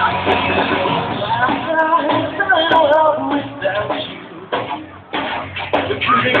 Without you, the truth is